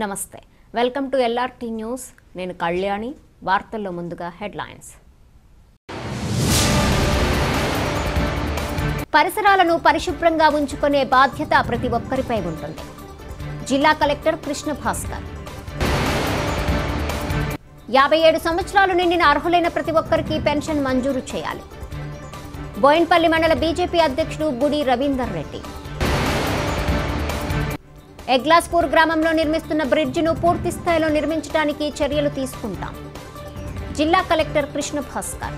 నమస్తే. Welcome to LRT news. నేను కళ్యాణి. వార్తల్లో ముందుగా హెడ్లైన్స్. పరిసరాలను పరిశుభ్రంగా ఉంచుకునే బాధ్యత ప్రతి ఒక్కరిపై ఉంటుంది. జిల్లా కలెక్టర్ కృష్ణ భాస్కర్ యాభై ఏడు సంవత్సరాలు నిండిన అర్హులైన ప్రతి ఒక్కరికి పెన్షన్ మంజూరు చేయాలి. బోయిన్పల్లి మండల బీజేపీ అధ్యక్షుడు గుడి రవీందర్ రెడ్డి. ఎగ్లాస్పూర్ గ్రామంలో నిర్మిస్తున్న బ్రిడ్జిను పూర్తి స్థాయిలో నిర్మించడానికి చర్యలు తీసుకుంటాం. జిల్లా కలెక్టర్ కృష్ణ భాస్కర్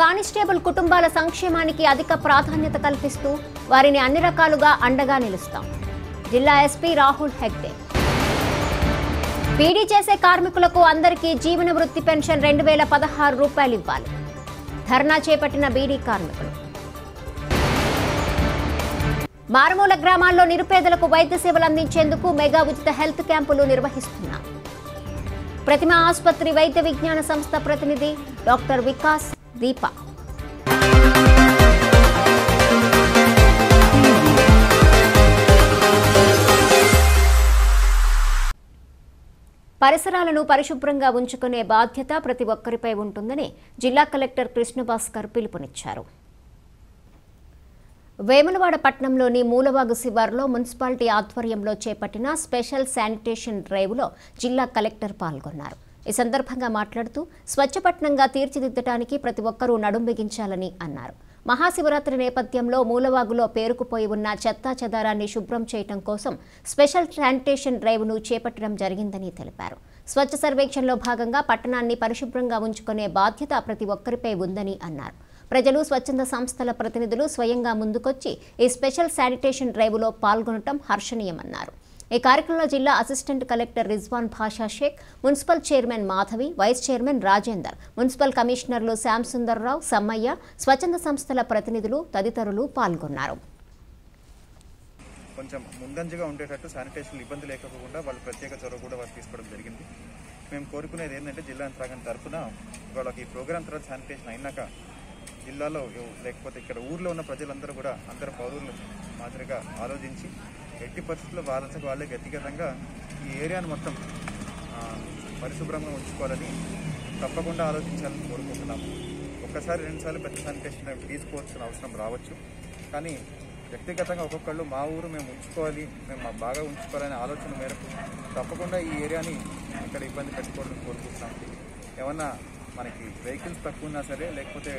కానిస్టేబుల్ కుటుంబాల సంక్షేమానికి అధిక ప్రాధాన్యత కల్పిస్తూ వారిని అన్ని రకాలుగా అండగా నిలుస్తాం. జిల్లా ఎస్పీ రాహుల్ హెగ్డే. బీడీ చేసే కార్మికులకు అందరికీ జీవన వృత్తి పెన్షన్ రెండు వేల పదహారు రూపాయలు ఇవ్వాలి. ధర్నా చేపట్టిన బీడీ కార్మికులు. మారుమూల గ్రామాల్లో నిరుపేదలకు వైద్య సేవలు అందించేందుకు మెగా ఉచిత హెల్త్ క్యాంపులు నిర్వహిస్తున్నా ప్రతిమ ఆసుపత్రి వైద్య విజ్ఞాన సంస్థ ప్రతినిధి డాక్టర్ వికాస్ దీప. పరిసరాలను పరిశుభ్రంగా ఉంచుకునే బాధ్యత ప్రతి ఒక్కరిపై ఉంటుందని జిల్లా కలెక్టర్ కృష్ణభాస్కర్ పిలుపునిచ్చారు. వేములవాడ పట్టణంలోని మూలవాగు శివారులో మున్సిపాలిటీ ఆధ్వర్యంలో చేపట్టిన స్పెషల్ శానిటేషన్ డ్రైవ్లో జిల్లా కలెక్టర్ పాల్గొన్నారు. ఈ సందర్భంగా మాట్లాడుతూ స్వచ్ఛపట్నంగా తీర్చిదిద్దడానికి ప్రతి ఒక్కరూ నడుం బిగించాలని అన్నారు. మహాశివరాత్రి నేపథ్యంలో మూలవాగులో పేరుకుపోయి ఉన్న చెత్తా చెదారాన్ని శుభ్రం చేయటం కోసం స్పెషల్ శానిటేషన్ డ్రైవ్ను చేపట్టడం జరిగిందని తెలిపారు. స్వచ్ఛ సర్వేక్షణలో భాగంగా పట్టణాన్ని పరిశుభ్రంగా ఉంచుకునే బాధ్యత ప్రతి ఒక్కరిపై ఉందని అన్నారు. ప్రజలు స్వచ్ఛంద సంస్థల ప్రతినిధులు స్వయంగా ముందుకొచ్చి ఈ స్పెషల్ శానిటేషన్ డ్రైవ్లో పాల్గొనడం హర్షణీయమన్నారు. ఈ కార్యక్రమంలో జిల్లా assistant collector Rizwan Basha Sheikh municipal chairman Madhavi vice chairman Rajender municipal కమిషనర్లు శ్యామ్ సుందర్రావు సమ్మయ్య స్వచ్ఛంద సంస్థల ప్రతినిధులు తదితరులు పాల్గొన్నారు. కొంచెం ముందంజగా ఉండేటట్టు శానిటేషన్ ఇబ్బంది లేకపోకుండా వాళ్ళు ప్రత్యేక చొరవ కూడా వాళ్ళు తీసుకోవడం జరిగింది. మేము కోరుకునేది ఏంటంటే జిల్లా యంత్రాంగం తరఫున వాళ్ళకి ఈ ప్రోగ్రాం తర్వాత శానిటేషన్ అయినాక జిల్లాలో లేకపోతే ఇక్కడ ఊర్లో ఉన్న ప్రజలందరూ కూడా అందరు పౌరులు మాదిరిగా ఆలోచించి ఎట్టి పరిస్థితుల్లో వాళ్ళకి వాళ్ళే వ్యక్తిగతంగా ఈ ఏరియాను మొత్తం పరిశుభ్రంగా ఉంచుకోవాలని తప్పకుండా ఆలోచించాలని కోరుకుంటున్నాము. ఒక్కసారి రెండుసార్లు పెద్ద శానిటేషన్ తీసుకోవాల్సిన అవసరం రావచ్చు. కానీ వ్యక్తిగతంగా ఒక్కొక్కళ్ళు మా ఊరు మేము ఉంచుకోవాలి మేము మా బాగా ఉంచుకోవాలనే ఆలోచన మేరకు తప్పకుండా ఈ ఏరియాని ఇక్కడ ఇబ్బంది పెట్టుకోవాలని కోరుకుంటున్నాం ఏమన్నా మనకి వెహికల్స్ తక్కువ ఉన్నా సరే లేకపోతే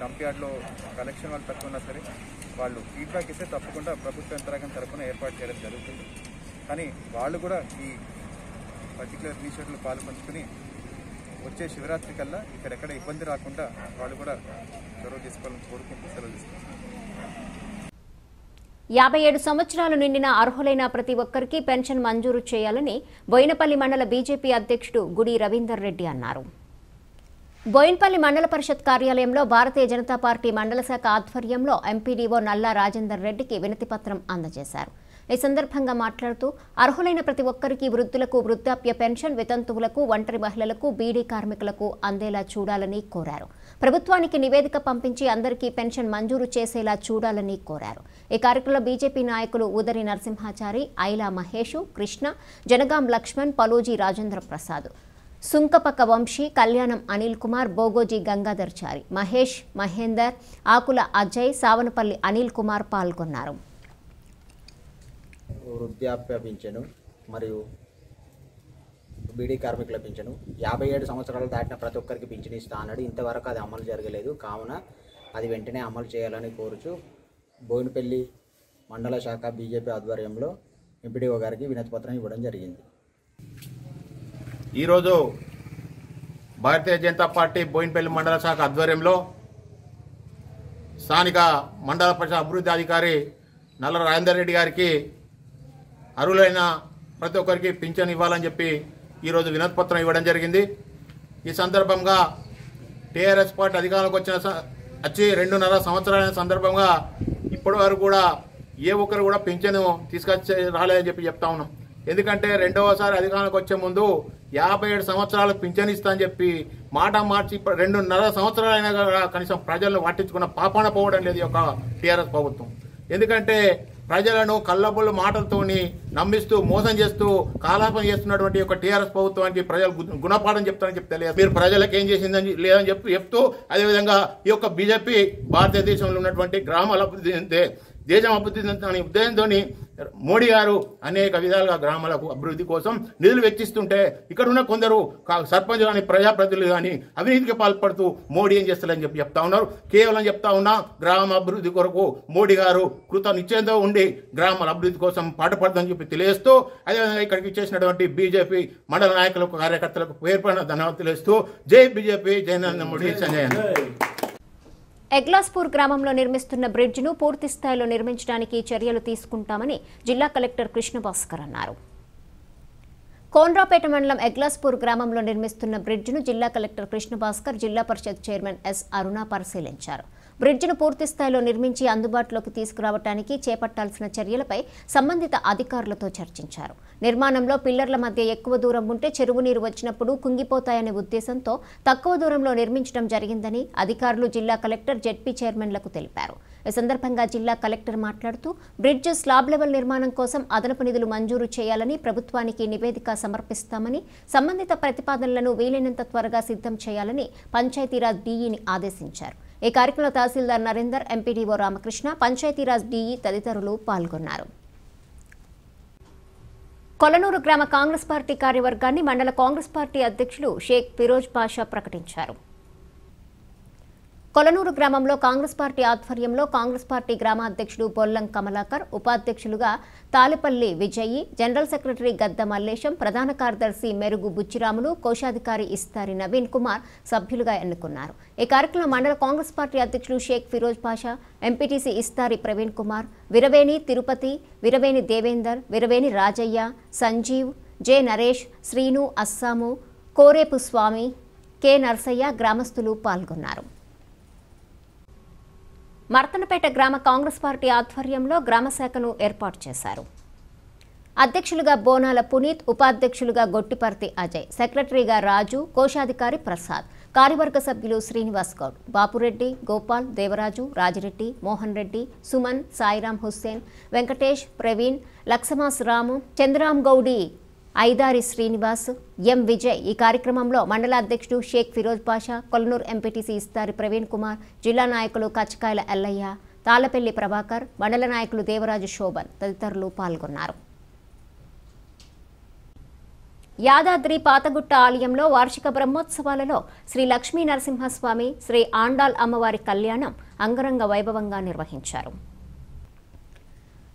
డంప్యార్డ్లో కలెక్షన్ వాళ్ళు తక్కువ ఉన్నా సరే వాళ్ళు ఫీడ్బ్యాక్ ఇస్తే తప్పకుండా ప్రభుత్వ యంత్రాంగం తరఫున ఏర్పాటు చేయడం జరుగుతుంది. కానీ వాళ్ళు కూడా ఈ పర్టికులర్ ఇనిషియేటివ్లో పాలు పంచుకుని వచ్చే శివరాత్రి కల్లా ఇక్కడెక్కడ ఇబ్బంది రాకుండా వాళ్ళు కూడా చొరవ తీసుకోవాలని కోరుకుంటూ సెలవు యాభై ఏడు సంవత్సరాలు నిండిన అర్హులైన ప్రతి ఒక్కరికి పెన్షన్ మంజూరు చేయాలని బోయినపల్లి మండల బీజేపీ అధ్యక్షుడు గుడి రవీందర్ రెడ్డి అన్నారు. బోయిన్పల్లి మండల పరిషత్ కార్యాలయంలో భారతీయ జనతా పార్టీ మండల శాఖ ఆధ్వర్యంలో ఎంపీడీఓ నల్లా రాజేందర్ రెడ్డికి వినతి పత్రం అందజేశారు. ఈ సందర్భంగా మాట్లాడుతూ అర్హులైన ప్రతి ఒక్కరికి వృద్ధులకు వృద్ధాప్య పెన్షన్ వితంతువులకు ఒంటరి మహిళలకు బీడీ కార్మికులకు అందేలా చూడాలని కోరారు. ప్రభుత్వానికి నివేదిక పంపించి అందరికీ పెన్షన్ మంజూరు చేసేలా చూడాలని కోరారు. ఈ కార్యక్రమంలో బీజేపీ నాయకులు ఉదరి నరసింహాచారి ఐలా మహేషు కృష్ణ జనగాం లక్ష్మణ్ పలోజీ రాజేంద్ర ప్రసాద్ సుంకపక వంశీ కళ్యాణం అనిల్ కుమార్ బోగోజీ గంగాధర్చారి మహేష్ మహేందర్ ఆకుల అజయ్ సావనపల్లి అనిల్ కుమార్ పాల్గొన్నారు. వృద్ధాప్య పింఛను మరియు బీడీ కార్మికుల పింఛను యాభై ఏడు సంవత్సరాలు దాటిన ప్రతి ఒక్కరికి పింఛను ఇస్తా అన్నాడు. ఇంతవరకు అది అమలు జరగలేదు. కావున అది వెంటనే అమలు చేయాలని కోరుచు బోయినపల్లి మండల శాఖ బీజేపీ ఆధ్వర్యంలో ఎంపీడీఓ గారికి వినతిపత్రం ఇవ్వడం జరిగింది. ఈరోజు భారతీయ జనతా పార్టీ బోయినపల్లి మండల శాఖ ఆధ్వర్యంలో స్థానిక మండల పరిషత్ అభివృద్ధి అధికారి నల్ల రాజేందర్ రెడ్డి గారికి అర్హులైన ప్రతి ఒక్కరికి పింఛన్ ఇవ్వాలని చెప్పి ఈరోజు వినతిపత్రం ఇవ్వడం జరిగింది. ఈ సందర్భంగా టీఆర్ఎస్ పార్టీ అధికారంలోకి వచ్చిన స- వచ్చి రెండున్నర సంవత్సరాల సందర్భంగా ఇప్పటి వరకు కూడా ఏ ఒక్కరు కూడా పింఛను తీసుకొచ్చి రాలేదని చెప్పి చెప్తా ఉన్నాం. ఎందుకంటే రెండవసారి అధికారానికి వచ్చే ముందు యాభై ఏడు సంవత్సరాలు పింఛన్ ఇస్తా అని చెప్పి మాట మార్చి రెండున్నర సంవత్సరాలైనా కనీసం ప్రజలను పట్టించుకున్న పాపాన పోవడం లేదు ఈ యొక్క టీఆర్ఎస్ ప్రభుత్వం ఎందుకంటే ప్రజలను కళ్ళబుల్ల మాటలతోని నమ్మిస్తూ మోసం చేస్తూ కాలాపం చేస్తున్నటువంటి ఒక టీఆర్ఎస్ ప్రభుత్వానికి ప్రజలు గుణపాఠం చెప్తారని చెప్తే లేదు. మీరు ప్రజలకు ఏం చేసిందని లేదని చెప్పి చెప్తూ అదేవిధంగా ఈ యొక్క బీజేపీ భారతదేశంలో ఉన్నటువంటి గ్రామాల దేశం అభివృద్ధి అనే ఉద్దేశంతో మోడీ గారు అనేక విధాలుగా గ్రామాలకు అభివృద్ధి కోసం నిధులు వెచ్చిస్తుంటే ఇక్కడ ఉన్న కొందరు సర్పంచ్ కానీ ప్రజాప్రతినిధులు కానీ అవినీతికి పాల్పడుతూ మోడీ ఏం చేస్తారని చెప్పి చెప్తా ఉన్నారు. కేవలం చెప్తా ఉన్నా గ్రామ అభివృద్ధి కొరకు మోడీ గారు కృత నిశ్చయంతో ఉండి గ్రామాల అభివృద్ధి కోసం పాటుపడదని చెప్పి తెలియస్తూ అదేవిధంగా ఇక్కడికి చేసినటువంటి బీజేపీ మండల నాయకులకు కార్యకర్తలకు పేర్పడిన ధన్యవాదాలు తెలియస్తూ జై బీజేపీ జయనరేంద్ర మోడీ సంజయ్ ఎగ్లాస్పూర్ గ్రామంలో నిర్మిస్తున్న బ్రిడ్జ్ను పూర్తి స్థాయిలో నిర్మించడానికి చర్యలు తీసుకుంటామని జిల్లా కలెక్టర్ కృష్ణభాస్కర్ అన్నారు. కోన్రాపేట మండలం ఎగ్లాస్పూర్ గ్రామంలో నిర్మిస్తున్న బ్రిడ్జ్ను జిల్లా కలెక్టర్ కృష్ణభాస్కర్ జిల్లా పరిషత్ చైర్మన్ ఎస్ అరుణ పరిశీలించారు. బ్రిడ్జ్ను పూర్తిస్థాయిలో నిర్మించి అందుబాటులోకి తీసుకురావడానికి చేపట్టాల్సిన చర్యలపై సంబంధిత అధికారులతో చర్చించారు. నిర్మాణంలో పిల్లర్ల మధ్య ఎక్కువ దూరం ఉంటే చెరువు నీరు వచ్చినప్పుడు కుంగిపోతాయనే ఉద్దేశంతో తక్కువ దూరంలో నిర్మించడం జరిగిందని అధికారులు జిల్లా కలెక్టర్ జెడ్పీ చైర్మన్లకు తెలిపారు. ఈ సందర్భంగా జిల్లా కలెక్టర్ మాట్లాడుతూ బ్రిడ్జ్ స్లాబ్ లెవెల్ నిర్మాణం కోసం అదనపు నిధులు మంజూరు చేయాలని ప్రభుత్వానికి నివేదిక సమర్పిస్తామని సంబంధిత ప్రతిపాదనలను వీలైనంత త్వరగా సిద్ధం చేయాలని పంచాయతీరాజ్ డీఈని ఆదేశించారు. ఈ కార్యక్రమంలో తహసీల్దార్ నరేందర్ ఎంపీడీఓ రామకృష్ణ పంచాయతీరాజ్ డీఈ తదితరులు పాల్గొన్నారు. కొలనూరు గ్రామ కాంగ్రెస్ పార్టీ కార్యవర్గాన్ని మండల కాంగ్రెస్ పార్టీ అధ్యక్షులు షేక్ ఫిరోజ్ పాషా ప్రకటించారు. కొలనూరు గ్రామంలో కాంగ్రెస్ పార్టీ ఆధ్వర్యంలో కాంగ్రెస్ పార్టీ గ్రామ అధ్యక్షుడు బొల్లం కమలాకర్ ఉపాధ్యక్షులుగా తాలిపల్లి విజయి జనరల్ సెక్రటరీ గద్ద మల్లేశం ప్రధాన కార్యదర్శి మెరుగు బుచ్చిరాములు కోశాధికారి ఇస్తారి నవీన్ కుమార్ సభ్యులుగా ఎన్నుకున్నారు. ఈ కార్యక్రమంలో మండల కాంగ్రెస్ పార్టీ అధ్యక్షులు షేక్ ఫిరోజ్ పాషా ఎంపీటీసీ ఇస్తారి ప్రవీణ్ కుమార్ విరవేణి తిరుపతి విరవేణి దేవేందర్ విరవేణి రాజయ్య సంజీవ్ జె నరేష్ శ్రీను అస్సాము కోరేపు స్వామి కె నర్సయ్య గ్రామస్తులు పాల్గొన్నారు. మర్తనపేట గ్రామ కాంగ్రెస్ పార్టీ ఆధ్వర్యంలో గ్రామ శాఖను ఏర్పాటు చేశారు. అధ్యక్షులుగా బోనాల పునీత్ ఉపాధ్యక్షులుగా గొట్టిపర్తి అజయ్ సెక్రటరీగా రాజు కోశాధికారి ప్రసాద్ కార్యవర్గ సభ్యులు శ్రీనివాస్ గౌడ్ బాపురెడ్డి గోపాల్ దేవరాజు రాజిరెడ్డి మోహన్ రెడ్డి సుమన్ సాయిరాం హుస్సేన్ వెంకటేష్ ప్రవీణ్ లక్సమాస్ రాము చంద్రాం గౌడి ఐదారి శ్రీనివాస్ ఎం విజయ్ ఈ కార్యక్రమంలో మండల అధ్యక్షుడు షేక్ ఫిరోజ్ పాషా కొలనూరు ఎంపీటీసీ ఇస్తారి ప్రవీణ్ కుమార్ జిల్లా నాయకులు కచ్చకాయల ఎల్లయ్య తాళపల్లి ప్రభాకర్ మండల నాయకులు దేవరాజు శోభన్ తదితరులు పాల్గొన్నారు. యాదాద్రి పాతగుట్ట ఆలయంలో వార్షిక బ్రహ్మోత్సవాలలో శ్రీ లక్ష్మీ నరసింహస్వామి శ్రీ ఆండాల్ అమ్మవారి కళ్యాణం అంగరంగ వైభవంగా నిర్వహించారు.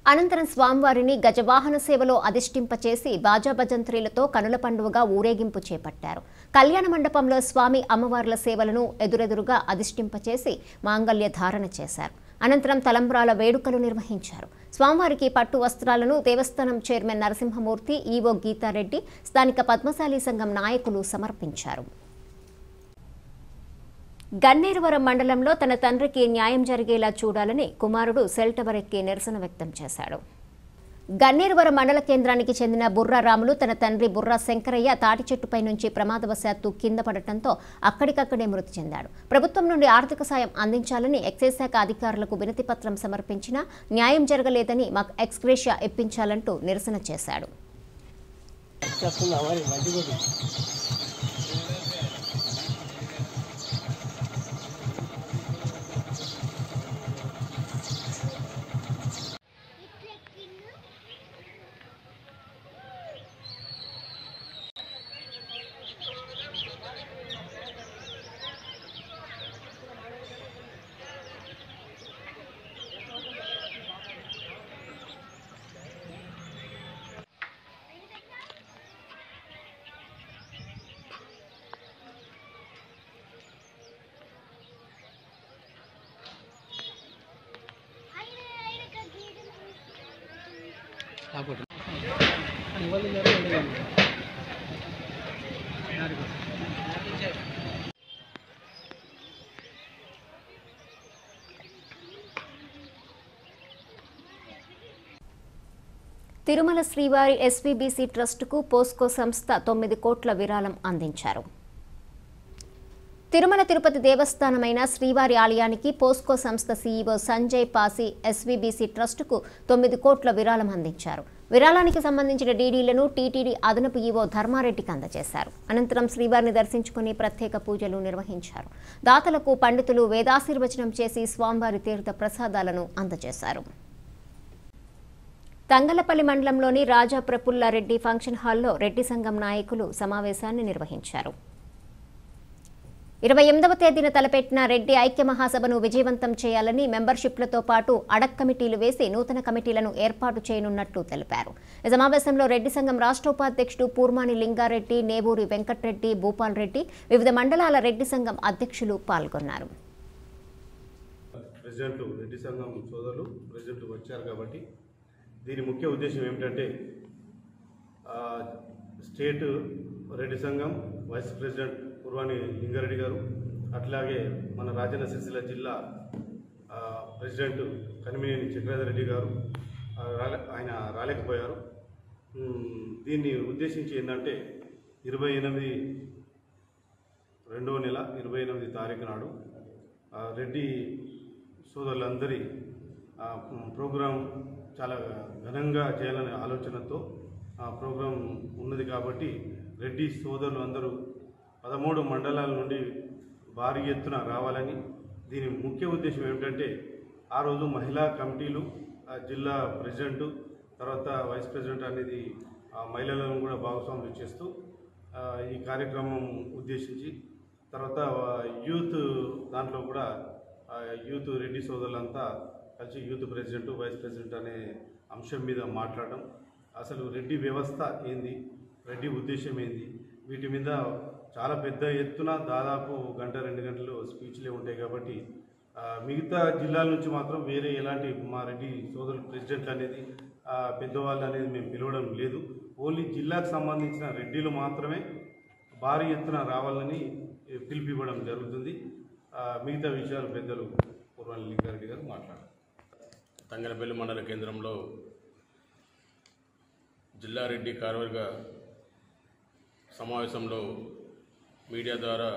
అనంతరం స్వామివారిని గజవాహన సేవలో అధిష్ఠింపచేసి బాజాభజంత్రీలతో కనుల పండువగా ఊరేగింపు చేపట్టారు. కళ్యాణ మండపంలో స్వామి అమ్మవార్ల సేవలను ఎదురెదురుగా అధిష్ఠింపచేసి మాంగల్య ధారణ చేశారు. అనంతరం తలంబ్రాల వేడుకలు నిర్వహించారు. స్వామివారికి పట్టు వస్త్రాలను దేవస్థానం చైర్మన్ నరసింహమూర్తి ఈవో గీతారెడ్డి స్థానిక పద్మశాలి సంఘం నాయకులు సమర్పించారు. గన్నేరువరం మండలంలో తన తండ్రికి న్యాయం జరిగేలా చూడాలని కుమారుడు సెల్ టవర్ ఎక్కి నిరసన వ్యక్తం చేశాడు. గన్నేరువరం మండల కేంద్రానికి చెందిన బుర్రా రాములు తన తండ్రి బుర్రా శంకరయ్య తాటి చెట్టుపై నుంచి ప్రమాదవశాత్తు కింద పడటంతో అక్కడికక్కడే మృతి చెందాడు. ప్రభుత్వం నుండి ఆర్థిక సాయం అందించాలని ఎక్సైజ్ శాఖ అధికారులకు వినతి పత్రం సమర్పించినా న్యాయం జరగలేదని మాకు ఎక్స్గ్రేషియా ఇప్పించాలంటూ నిరసన చేశాడు. తిరుమల శ్రీవారి ఎస్వీబీసీ ట్రస్టుకు పోస్కో సంస్థ తొమ్మిది కోట్ల విరాళం అందించారు. తిరుమల తిరుపతి దేవస్థానమైన శ్రీవారి ఆలయానికి పోస్కో సంస్థ సీఈఓ సంజయ్ పాసి ఎస్వీబీసీ ట్రస్టుకు తొమ్మిది కోట్ల విరాళం అందించారు. విరాళానికి సంబంధించిన డీడీలను టీటీడీ అదనపు ఈవో ధర్మారెడ్డికి అందజేశారు. అనంతరం శ్రీవారిని దర్శించుకుని ప్రత్యేక పూజలు నిర్వహించారు. దాతలకు పండితులు వేదాశీర్వచనం చేసి స్వామివారి తీర్థ ప్రసాదాలను అందజేశారు. తంగలపల్లి మండలంలోని రాజా ప్రపుల్లారెడ్డి ఫంక్షన్ హాల్లో రెడ్డి సంఘం నాయకులు సమావేశాన్ని నిర్వహించారు. ఇరవై ఎనిమిదవ తేదీన తలపెట్టిన రెడ్డి ఐక్య మహాసభను విజయవంతం చేయాలని మెంబర్షిప్లతో పాటు అడక్ కమిటీలు వేసి నూతన కమిటీలను ఏర్పాటు చేయనున్నట్లు తెలిపారు. ఈ సమావేశంలో రెడ్డి సంఘం రాష్ట్ర ఉపాధ్యక్షుడు పూర్మాని లింగారెడ్డి నేవూరి వెంకట్రెడ్డి భూపాల్ రెడ్డి వివిధ మండలాల రెడ్డి సంఘం అధ్యక్షులు పాల్గొన్నారు. ప్రెసిడెంట్ రెడ్డి సంఘం సోదరులు ప్రెసిడెంట్ వచ్చారు కాబట్టి దీని ముఖ్య ఉద్దేశం ఏమిటంటే స్టేట్ రెడ్డి సంఘం వైస్ ప్రెసిడెంట్ కుర్వాణి లింగారెడ్డి గారు అట్లాగే మన రాజన్న సిరిసిల్ల జిల్లా ప్రెసిడెంట్ కనిమినేని చక్రధర్ రెడ్డి గారు రాలే- ఆయన రాలేకపోయారు. దీన్ని ఉద్దేశించి ఏంటంటే ఇరవై ఎనిమిది రెండవ నెల ఇరవై ఎనిమిది తారీఖు నాడు ఆ, రెడ్డి సోదరులందరి ఆ, ప్రోగ్రాం చాలా ఘనంగా చేయాలనే ఆలోచనతో ఆ ప్రోగ్రాం ఉన్నది కాబట్టి రెడ్డి సోదరులు అందరూ పదమూడు మండలాల నుండి భారీ ఎత్తున రావాలని దీని ముఖ్య ఉద్దేశం ఏమిటంటే ఆ రోజు మహిళా కమిటీలు ఆ జిల్లా ప్రెసిడెంట్ తర్వాత వైస్ ప్రెసిడెంట్ అనేది మహిళలను కూడా భాగస్వామ్యం చేస్తూ ఈ కార్యక్రమం ఉద్దేశించి తర్వాత యూత్ దాంట్లో కూడా యూత్ రెడ్డి సోదరులంతా కలిసి యూత్ ప్రెసిడెంట్ వైస్ ప్రెసిడెంట్ అనే అంశం మీద మాట్లాడడం. అసలు రెడ్డి వ్యవస్థ ఏంది? రెడ్డి ఉద్దేశం ఏంది? వీటి మీద చాలా పెద్ద ఎత్తున దాదాపు గంట రెండు గంటలు స్పీచ్లే ఉంటాయి కాబట్టి మిగతా జిల్లాల నుంచి మాత్రం వేరే ఎలాంటి మా రెడ్డి సోదరులు ప్రెసిడెంట్ అనేది పెద్దవాళ్ళు అనేది మేము పిలవడం లేదు. ఓన్లీ జిల్లాకు సంబంధించిన రెడ్డిలు మాత్రమే భారీ ఎత్తున రావాలని పిలిపివ్వడం జరుగుతుంది. మిగతా విషయాలు పెద్దలు పూర్వాణి లింగారెడ్డి గారు మాట్లాడారు. తంగలపల్లి మండల కేంద్రంలో జిల్లా రెడ్డి కార్యవర్గ సమావేశంలో మీడియా ద్వారా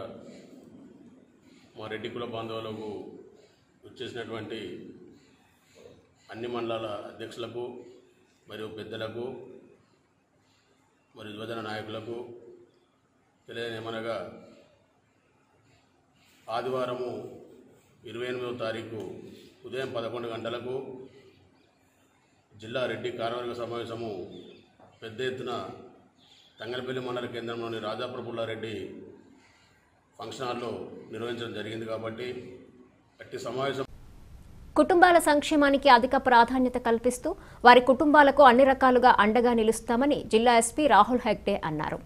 మా రెడ్డి కుల బాంధవులకు వచ్చేసినటువంటి అన్ని మండలాల అధ్యక్షులకు మరియు పెద్దలకు మరియు యువజన నాయకులకు తెలియనేమనగా ఆదివారము ఇరవై ఎనిమిదవ తారీఖు ఉదయం పదకొండు గంటలకు జిల్లా రెడ్డి కార్యవర్గ సమావేశము పెద్ద ఎత్తున తంగలపల్లి మండల కేంద్రంలోని రాజాప్రపుల్లారెడ్డి ఫంక్షన్ హాల్లో నిర్వహించడం జరిగింది కాబట్టి అట్టి సమావేశం కుటుంబాల సంక్షేమానికి అధిక ప్రాధాన్యత కల్పిస్తూ వారి కుటుంబాలకు అన్ని రకాలుగా అండగా నిలుస్తామని జిల్లా ఎస్పీ రాహుల్ హెగ్డే అన్నారు.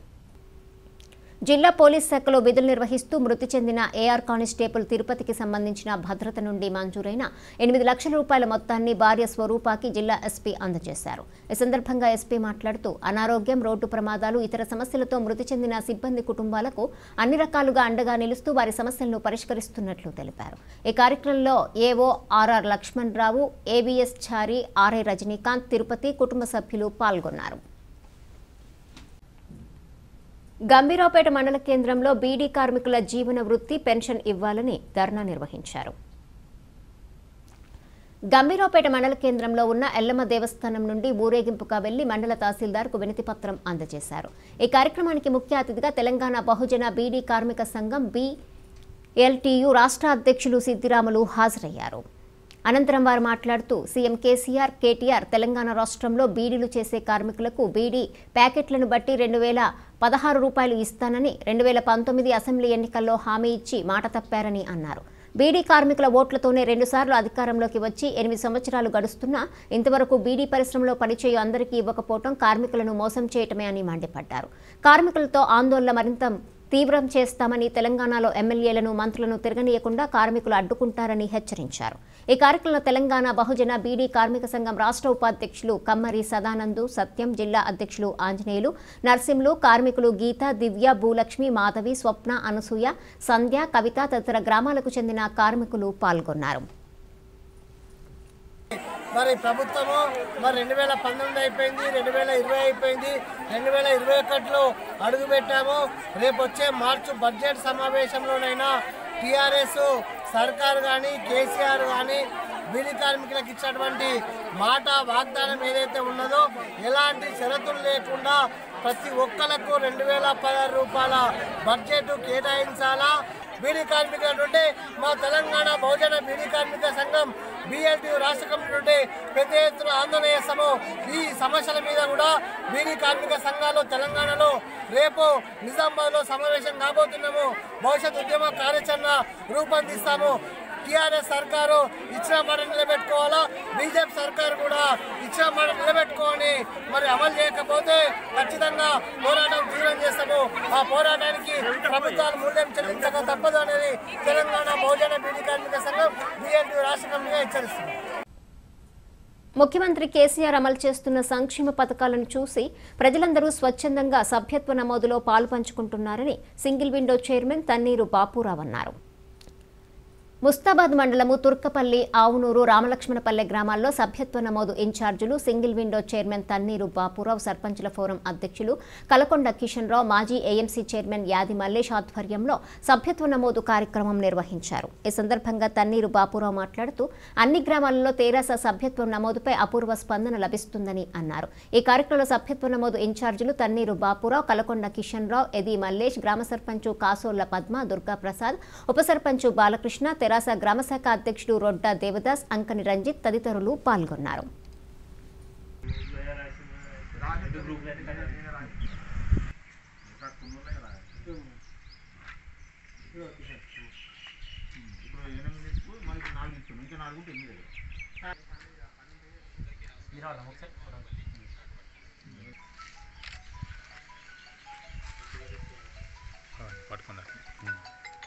జిల్లా పోలీస్ శాఖలో విధులు నిర్వహిస్తూ మృతి చెందిన ఏఆర్ కానిస్టేబుల్ తిరుపతికి సంబంధించిన భద్రత నుండి మంజూరైన ఎనిమిది లక్షల రూపాయల మొత్తాన్ని భార్య స్వరూపాకి జిల్లా ఎస్పీ అందజేశారు. ఈ సందర్భంగా ఎస్పీ మాట్లాడుతూ అనారోగ్యం రోడ్డు ప్రమాదాలు ఇతర సమస్యలతో మృతి చెందిన సిబ్బంది కుటుంబాలకు అన్ని రకాలుగా అండగా నిలుస్తూ వారి సమస్యలను పరిష్కరిస్తున్నట్లు తెలిపారు. ఈ కార్యక్రమంలో AO RR Lakshman Rao ABS Chari RI Rajinikanth Tirupati కుటుంబ సభ్యులు పాల్గొన్నారు. గంభీరావుపేట మండల కేంద్రంలో బీడీ కార్మికుల జీవన వృత్తి పెన్షన్ ఇవ్వాలని ధర్నా నిర్వహించారు. గంభీరావుపేట మండల కేంద్రంలో ఉన్న ఎల్లమ్మ దేవస్థానం నుండి ఊరేగింపుగా వెళ్ళి మండల తహసీల్దార్కు వినతిపత్రం అందజేశారు. ఈ కార్యక్రమానికి ముఖ్య అతిథిగా తెలంగాణ బహుజన బీడీ కార్మిక సంఘం బిఎల్టీయు రాష్ట్ర అధ్యక్షులు సిద్దిరాములు హాజరయ్యారు. అనంతరం వారు మాట్లాడుతూ సీఎం కేసీఆర్ కేటీఆర్ తెలంగాణ రాష్ట్రంలో బీడీలు చేసే కార్మికులకు బీడీ ప్యాకెట్లను బట్టి రెండు వేల పదహారు రూపాయలు ఇస్తానని రెండు వేల పంతొమ్మిది అసెంబ్లీ ఎన్నికల్లో హామీ ఇచ్చి మాట తప్పారని అన్నారు. బీడీ కార్మికుల ఓట్లతోనే రెండుసార్లు అధికారంలోకి వచ్చి ఎనిమిది సంవత్సరాలు గడుస్తున్నా ఇంతవరకు బీడీ పరిశ్రమలో పనిచేయు అందరికీ ఇవ్వకపోవడం కార్మికులను మోసం చేయటమే అని మండిపడ్డారు. కార్మికులతో ఆందోళన మరింత తీవ్రం చేస్తామని తెలంగాణలో ఎమ్మెల్యేలను మంత్రులను తిరగనీయకుండా కార్మికులు అడ్డుకుంటారని హెచ్చరించారు. ఈ కార్యక్రమంలో తెలంగాణ బహుజన బీడీ కార్మిక సంఘం రాష్ట్ర ఉపాధ్యక్షులు కమ్మరి సదానందు సత్యం జిల్లా అధ్యక్షులు ఆంజనేయులు నర్సింహులు కార్మికులు గీత దివ్య భూలక్ష్మి మాధవి స్వప్న అనసూయ సంధ్య కవిత తదితర గ్రామాలకు చెందిన కార్మికులు పాల్గొన్నారు. మరి ప్రభుత్వము మరి రెండు వేల పంతొమ్మిది అయిపోయింది రెండు వేల ఇరవై అయిపోయింది రెండు వేల ఇరవై ఒకటిలో అడుగుపెట్టాము. రేపు వచ్చే మార్చి బడ్జెట్ సమావేశంలోనైనా టీఆర్ఎస్ సర్కారు కానీ కేసీఆర్ కానీ బీడి కార్మికులకు ఇచ్చినటువంటి మాట వాగ్దానం ఏదైతే ఉన్నదో ఎలాంటి షరతులు లేకుండా ప్రతి ఒక్కలకు రెండు వేల పదహారు రూపాయల బడ్జెట్ కేటాయించాలా? బీడీ కార్మికుల నుండి మా తెలంగాణ బహుజన బీడీ కార్మిక సంఘం బీఎల్టీ రాష్ట్ర కమిటీ నుండి పెద్ద ఎత్తున ఆందోళన చేస్తాము. ఈ సమస్యల మీద కూడా బీడీ కార్మిక సంఘాలు తెలంగాణలో రేపు నిజామాబాద్లో సమావేశం కాబోతున్నాము. భవిష్యత్ ఉద్యమ కార్యాచరణ రూపొందిస్తాము. టీఆర్ఎస్ సర్కారు ఇచ్చిన మాట నిలబెట్టుకోవాలా? బీజేపీ సర్కారు కూడా ఇచ్చిన మాట నిలబెట్టుకొని మరి అమలు చేయకపోతే ఖచ్చితంగా పోరాటం తీవ్రం చేస్తాము. ఆ పోరాటానికి ప్రభుత్వాలు మూల్యం చెల్లించక తప్పదు అనేది తెలంగాణ బహుజన బీడీ కార్మిక సంఘం బీఎన్టీ రాష్ట్ర కమిటీగా హెచ్చరిస్తుంది. ముఖ్యమంత్రి కేసీఆర్ అమలు చేస్తున్న సంక్షేమ పథకాలను చూసి ప్రజలందరూ స్వచ్ఛందంగా సభ్యత్వ నమోదులో పాలుపంచుకుంటున్నారని single window chairman Thanneeru Bapurao అన్నారు. ముస్తాబాద్ మండలము తుర్కపల్లి ఆవునూరు రామలక్ష్మణపల్లె గ్రామాల్లో సభ్యత్వ నమోదు ఇన్ఛార్జీలు single window chairman Thanneeru Bapurao సర్పంచుల ఫోరం అధ్యక్షులు కలకొండ కిషన్ రావు మాజీ ఏఎంసీ చైర్మన్ యాది మల్లేష్ ఆధ్వర్యంలో సభ్యత్వ నమోదు కార్యక్రమం నిర్వహించారు. ఈ సందర్భంగా తన్నీరు బాపురావు మాట్లాడుతూ అన్ని గ్రామాలలో తేరాస సభ్యత్వం నమోదుపై అపూర్వ స్పందన లభిస్తుందని అన్నారు. ఈ కార్యక్రమంలో సభ్యత్వ నమోదు ఇన్ఛార్జీలు తన్నీరు బాపురావు కలకొండ కిషన్ రావు ఎది మల్లేష్ గ్రామ సర్పంచు కాసోళ్ళ పద్మ దుర్గాప్రసాద్ ఉప సర్పంచు బాలకృష్ణ తెరాస గ్రామశాఖ అధ్యక్షుడు రొడ్డా దేవదాస్ అంకని రంజిత్ తదితరులు పాల్గొన్నారు.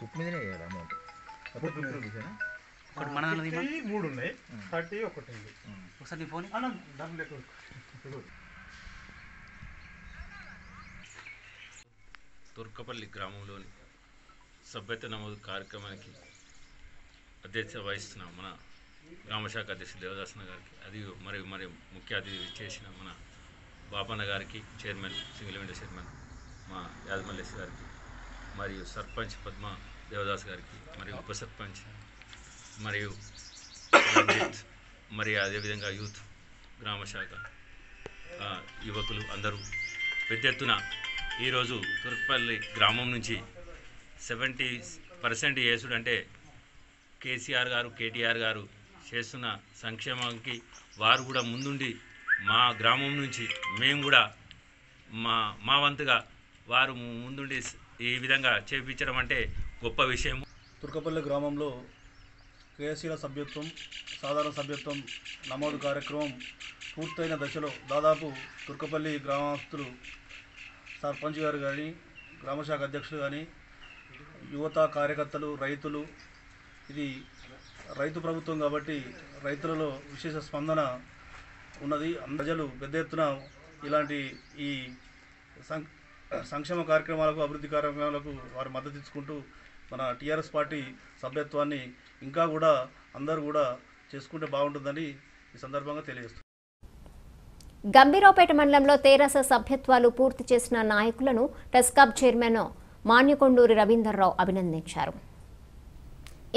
ఉప్పు మీదనే వేయాలి అమౌంట్. ఒకటి మన దాంట్లో తీయమా? మూడు ఉన్నాయి. థర్టీ ఒకటి ఉంది. ఒకసారి నీ ఫోన్ అన్న దాని లెక్క తుర్కపల్లి గ్రామంలోని సభ్యత నమోదు కార్యక్రమానికి అధ్యక్షత వహిస్తున్న మన గ్రామశాఖ అధ్యక్షుడు దేవదాసన గారికి అది మరి మరి ముఖ్య అతిథి చేసిన మన బాపన్న గారికి చైర్మన్ సింగిల్ విండో చైర్మన్ మా యాదమల్లేష్ గారికి మరియు సర్పంచ్ పద్మ దేవదాస్ గారికి మరియు ఉప సర్పంచ్ మరియు మరి అదేవిధంగా యూత్ గ్రామ శాఖ యువకులు అందరూ పెద్ద ఎత్తున ఈరోజు తుర్కపల్లి గ్రామం నుంచి సెవెంటీ పర్సెంట్ చేసుడు అంటే కేసీఆర్ గారు కేటీఆర్ గారు చేస్తున్న సంక్షేమానికి వారు కూడా ముందుండి మా గ్రామం నుంచి మేము కూడా మా మా వంతుగా వారు ముందుండి ఈ విధంగా చేపించడం అంటే గొప్ప విషయం. తుర్కపల్లి గ్రామంలో కేఎస్సీల సభ్యత్వం సాధారణ సభ్యత్వం నమోదు కార్యక్రమం పూర్తయిన దశలో దాదాపు తుర్కపల్లి గ్రామస్తులు సర్పంచ్ గారు కానీ గ్రామశాఖ అధ్యక్షులు కానీ యువత కార్యకర్తలు రైతులు ఇది రైతు ప్రభుత్వం కాబట్టి రైతులలో విశేష స్పందన ఉన్నది. ప్రజలు పెద్ద ఎత్తున ఇలాంటి ఈ సం సంక్షేమ కార్యక్రమాలకు అభివృద్ధి కార్యక్రమాలకు వారు మద్దతు ఇచ్చుకుంటూ మన టీఆర్ఎస్ పార్టీ సభ్యత్వాన్ని ఇంకా కూడా అందరూ కూడా చేసుకుంటే బాగుంటుందని ఈ సందర్భంగా తెలియజేస్తుంది గంభీరావుపేట మండలంలో తేరాస సభ్యత్వాలు పూర్తి చేసిన నాయకులను టెస్కాబ్ చైర్మన్ మాన్యకొండూరి రవీందర్రావు అభినందించారు.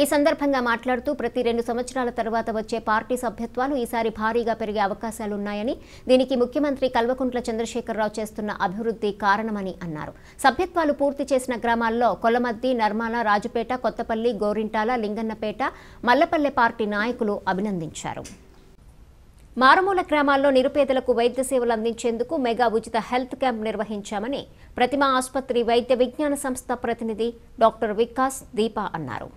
ఈ సందర్భంగా మాట్లాడుతూ ప్రతి రెండు సంవత్సరాల తర్వాత వచ్చే పార్టీ సభ్యత్వాలు ఈసారి భారీగా పెరిగే అవకాశాలున్నాయని దీనికి ముఖ్యమంత్రి కల్వకుంట్ల చంద్రశేఖరరావు చేస్తున్న అభివృద్ధి కారణమని అన్నారు. సభ్యత్వాలు పూర్తి చేసిన గ్రామాల్లో కొలమద్ది నర్మాల రాజుపేట కొత్తపల్లి గోరింటాల లింగన్నపేట మల్లపల్లె పార్టీ నాయకులు అభినందించారు. మారుమూల గ్రామాల్లో నిరుపేదలకు వైద్య సేవలు అందించేందుకు మెగా ఉచిత హెల్త్ క్యాంప్ నిర్వహించామని ప్రతిమ ఆసుపత్రి వైద్య విజ్ఞాన సంస్థ ప్రతినిధి డాక్టర్ వికాస్ దీప అన్నారు.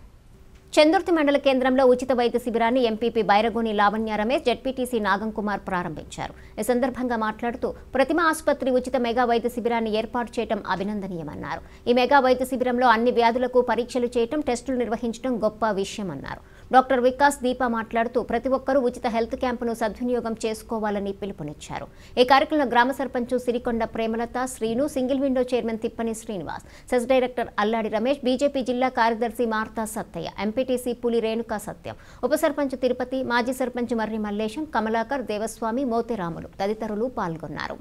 చందుర్తి మండల కేంద్రంలో ఉచిత వైద్య శిబిరాన్ని ఎంపీపీ బైరగోని లావణ్య రమేష్ జడ్పీటీసీ నాగం కుమార్ ప్రారంభించారు. ఈ సందర్భంగా మాట్లాడుతూ ప్రతిమ ఆసుపత్రి ఉచిత మెగా వైద్య శిబిరాన్ని ఏర్పాటు చేయడం అభినందనీయమన్నారు. ఈ మెగా వైద్య శిబిరంలో అన్ని వ్యాధులకు పరీక్షలు చేయడం టెస్టులు నిర్వహించడం గొప్ప విషయమన్నారు. డాక్టర్ వికాస్ దీప మాట్లాడుతూ ప్రతి ఒక్కరూ ఉచిత హెల్త్ క్యాంపును సద్వినియోగం చేసుకోవాలని పిలుపునిచ్చారు. ఈ కార్యక్రమంలో గ్రామ sarpanch Sirikonda Premalatha Srinu single window chairman Thippani Srinivas cess director Alladi Ramesh BJP జిల్లా కార్యదర్శి మార్తా సత్తయ్య ఎంపీటీసీ పులి రేణుకా సత్యం ఉప సర్పంచ్ తిరుపతి మాజీ సర్పంచ్ మర్రి మల్లేశం కమలాకర్ దేవస్వామి మోతిరాములు తదితరులు పాల్గొన్నారు.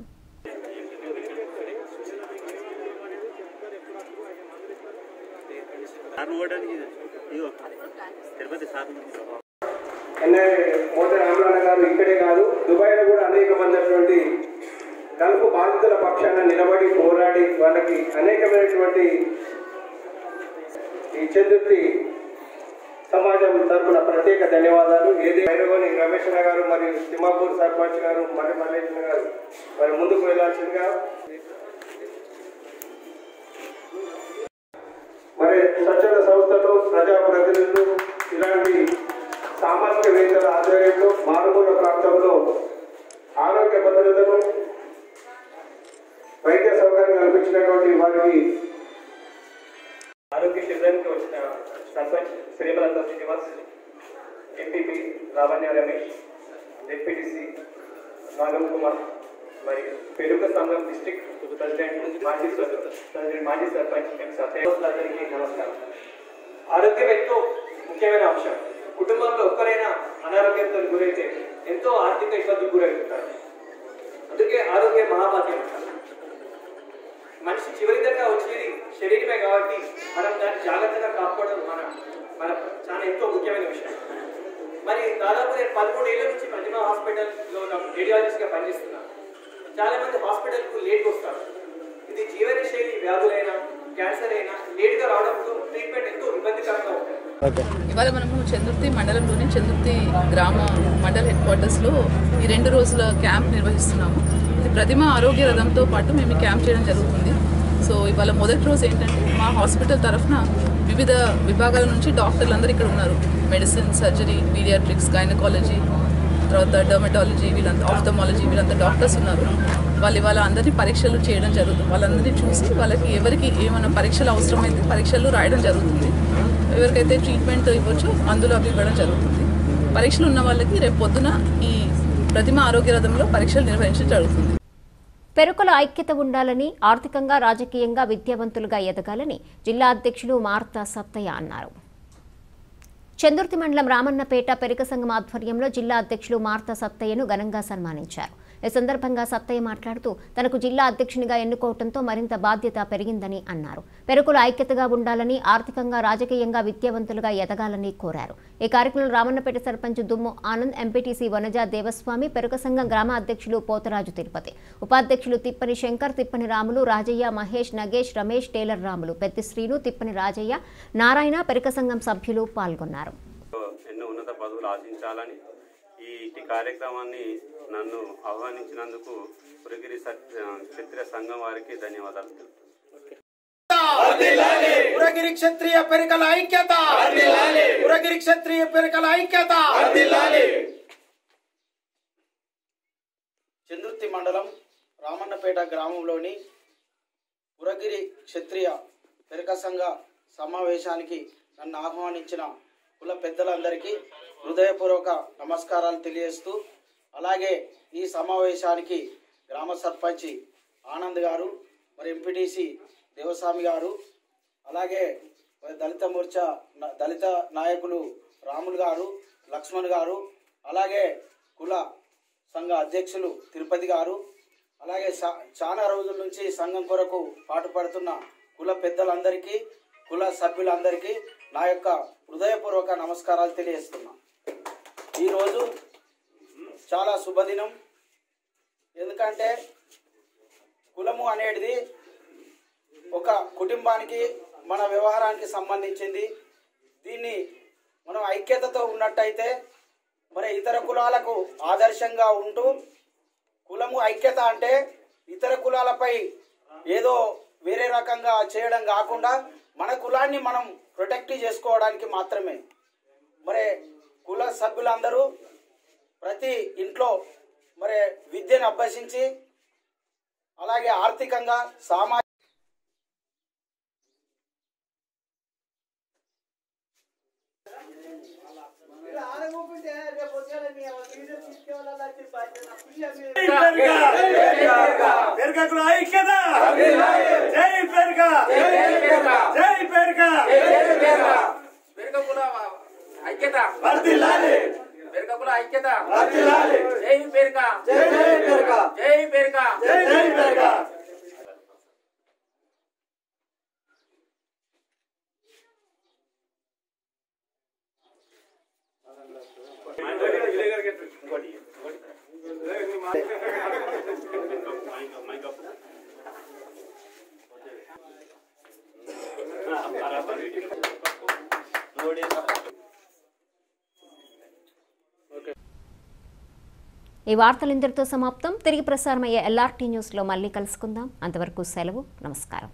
ఎన్ఐ మోదీ రామనారాయణ గారు ఇక్కడే కాదు దుబాయ్లో కూడా అనేక మంది గల్ఫ్ బాధితుల పక్షాన నిలబడి పోరాడి వాళ్ళకి అనేకమైనటువంటి ఈ చంద్రుడి సమాజం తరపున ప్రత్యేక ధన్యవాదాలు. ఏది భైరవని రమేష్ గారు మరియు తిమ్మాపూర్ సర్పంచ్ గారు మరి మల్లేశ్వర గారు మరి ముందుకు వెళ్ళాల్సిందిగా మారుమూల ప్రాంతంలో ఆరోగ్య భద్రతను వైద్య సౌకర్యం కల్పించినటువంటి వారికి ఆరోగ్య శిబిరానికి వచ్చిన సర్పంచ్ శ్రీమలంత శ్రీనివాస్ ఎంపీపీ లావణ్య రమేష్ డిప్యూటీసీ నాగం కుమార్ మరియు పెరుక సంఘం డిస్టిక్ ప్రెసిడెంట్ మాజీ సర్- ప్రెసిడెంట్ మాజీ సర్పంచ్ ఎం సత్యందరికీ నమస్కారం. ఆరోగ్యం ఎంతో ముఖ్యమైన అంశం. కుటుంబంలో ఒక్కరైనా అనారోగ్యంతో గురైతే ఎంతో ఆర్థిక ఇబ్బందికి గురవుతారు అందుకే ఆరోగ్యం మహాభాగ్యం అంటారు. మనిషి చివరి దాకా వచ్చేది శరీరమే కాబట్టి మనం దాన్ని జాగ్రత్తగా కాపాడడం మన మన చాలా ఎంతో ముఖ్యమైన విషయం. మరి దాదాపు నేను పదమూడు ఏళ్ళ నుంచి ప్రతిమా హాస్పిటల్లో రేడియాలజిస్ట్గా పనిచేస్తున్నాను చాలా మంది హాస్పిటల్కు లేట్ వస్తారు. ఇది జీవనశైలి వ్యాధులైనా క్యాన్సర్ అయినా లేట్గా రావడంతో ట్రీట్మెంట్ ఎంతో ఇబ్బందికరంగా ఉంటుంది. ఇవాళ మనము చందుర్తి మండలంలోని చందుర్తి గ్రామ మండల్ హెడ్ క్వార్టర్స్లో ఈ రెండు రోజుల క్యాంప్ నిర్వహిస్తున్నాము. ఇది ప్రతిమ ఆరోగ్య రథంతో పాటు మేము ఈ క్యాంప్ చేయడం జరుగుతుంది. సో ఇవాళ మొదటి రోజు ఏంటంటే మా హాస్పిటల్ తరఫున వివిధ విభాగాల నుంచి డాక్టర్లు అందరూ ఇక్కడ ఉన్నారు. మెడిసిన్ సర్జరీ పీడియాట్రిక్స్ గైనకాలజీ తర్వాత డర్మటాలజీ వీళ్ళంతా ఆఫ్థమాలజీ వీళ్ళంతా డాక్టర్స్ ఉన్నారు. వాళ్ళు ఇవాళ అందరినీ పరీక్షలు చేయడం జరుగుతుంది. వాళ్ళందరినీ చూసి వాళ్ళకి ఎవరికి ఏమైనా పరీక్షలు అవసరమైతే పరీక్షలు రాయడం జరుగుతుంది. ఎవరికైతే ట్రీట్మెంట్ ఇవ్వచ్చో అందులో అవి ఇవ్వడం జరుగుతుంది. పరీక్షలు ఉన్న వాళ్ళకి రేపు పొద్దున ఈ ప్రతిమ ఆరోగ్య రథంలో పరీక్షలు నిర్వహించడం జరుగుతుంది. పెరుకుల ఐక్యత ఉండాలని ఆర్థికంగా రాజకీయంగా విద్యావంతులుగా ఎదగాలని జిల్లా అధ్యక్షులు మార్తా సత్తయ్య అన్నారు. చందుర్తి మండలం రామన్నపేట పెరిక సంఘం ఆధ్వర్యంలో జిల్లా అధ్యక్షులు మార్తా సత్తయ్యను ఘనంగా సన్మానించారు. ఈ సందర్భంగా సత్తయ్య మాట్లాడుతూ తనకు జిల్లా అధ్యక్షునిగా ఎన్నుకోవడంతో మరింత బాధ్యత పెరిగిందని అన్నారు. పెరుకులు ఐక్యతగా ఉండాలని ఆర్థికంగా రాజకీయంగా విద్యావంతులుగా ఎదగాలని కోరారు. ఈ కార్యక్రమంలో రామన్నపేట సర్పంచ్ దుమ్ము ఆనంద్ ఎంపీటీసీ వనజ దేవస్వామి పెరుక సంఘం గ్రామ అధ్యక్షులు పోతరాజు తిరుపతి ఉపాధ్యక్షులు తిప్పని శంకర్ తిప్పని రాములు రాజయ్య మహేష్ నగేష్ రమేష్ టేలర్ రాములు పెద్ద శ్రీను తిప్పని రాజయ్య నారాయణ పెరుక సంఘం సభ్యులు పాల్గొన్నారు. ఎన్నో ఉన్నత పదవులు ఆశించాలని ఈ కార్యక్రమాన్ని నన్ను ఆహ్వానించినందుకు పురగిరి క్షత్రియ సంఘం వారికి ధన్యవాదాలు పురగిరి క్షత్రియ పెరికల ఐక్యత. పురగిరి క్షత్రియ పెరికల ఐక్యత. చందుర్తి మండలం రామన్నపేట గ్రామంలోని పురగిరి క్షత్రియ పెరక సంఘ సమావేశానికి నన్ను ఆహ్వానించిన కుల పెద్దలందరికీ హృదయపూర్వక నమస్కారాలు తెలియజేస్తూ అలాగే ఈ సమావేశానికి గ్రామ సర్పంచి ఆనంద్ గారు మరి ఎంపీటీసీ దేవస్వామి గారు అలాగే మరి దళిత మోర్చా న- దళిత నాయకులు రాములు గారు లక్ష్మణ్ గారు అలాగే కుల సంఘ అధ్యక్షులు తిరుపతి గారు అలాగే చా- చాలా రోజుల నుంచి సంఘం కొరకు పాటుపడుతున్న కుల పెద్దలందరికీ కుల సభ్యులందరికీ నా యొక్క హృదయపూర్వక నమస్కారాలు తెలియజేస్తున్నా. ఈరోజు చాలా శుభదినం. ఎందుకంటే కులము అనేది ఒక కుటుంబానికి మన వ్యవహారానికి సంబంధించింది. దీన్ని మనం ఐక్యతతో ఉన్నట్టయితే మరి ఇతర కులాలకు ఆదర్శంగా ఉంటూ కులము ఐక్యత అంటే ఇతర కులాలపై ఏదో వేరే రకంగా చేయడం కాకుండా మన కులాన్ని మనం ప్రొటెక్ట్ చేసుకోవడానికి మాత్రమే. మరి కుల సభ్యులందరూ ప్రతి ఇంట్లో మరి విద్యను అభ్యసించి అలాగే ఆర్థికంగా సామాజిక ఐక్యత. జై వర్ధిల్లాలి పెరగకుల ఐక్యత వర్ధిల్లాలి జై పెరగ జై జై పెరగ జై పెరగ జై జై పెరగ ఈ వార్తలు ఇంతటితో సమాప్తం. తిరిగి ప్రసారమయ్యే ఎల్ఆర్టీ న్యూస్లో మళ్ళీ కలుసుకుందాం. అంతవరకు సెలవు. నమస్కారం.